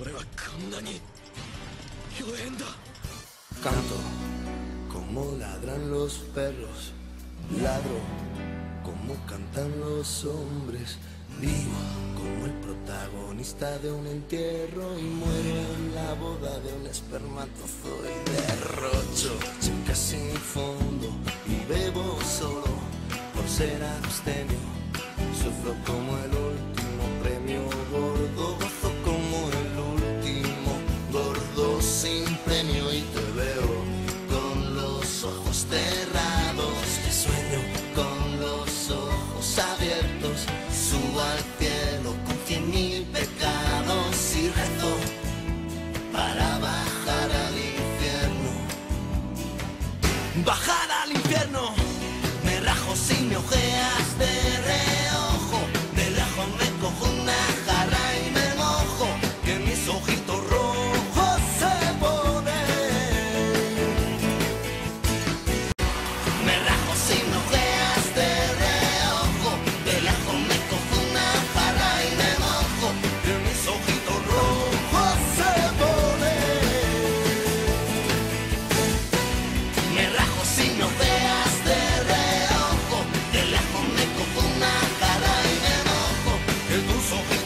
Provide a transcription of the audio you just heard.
俺はこんなに妖変だ Canto como ladran los perros, ladro como cantan los hombres, vivo como el protagonista de un entierro y muero en la boda de un espermatozoide. Derrocho chicas sin fondo y bebo solo por ser abstemio. Sufro como cerrados, que este sueño con los ojos abiertos, subo al cielo con cien mil pecados y rezo para bajar al infierno. Bajar al infierno, me rajo sin mi ojera. ojos.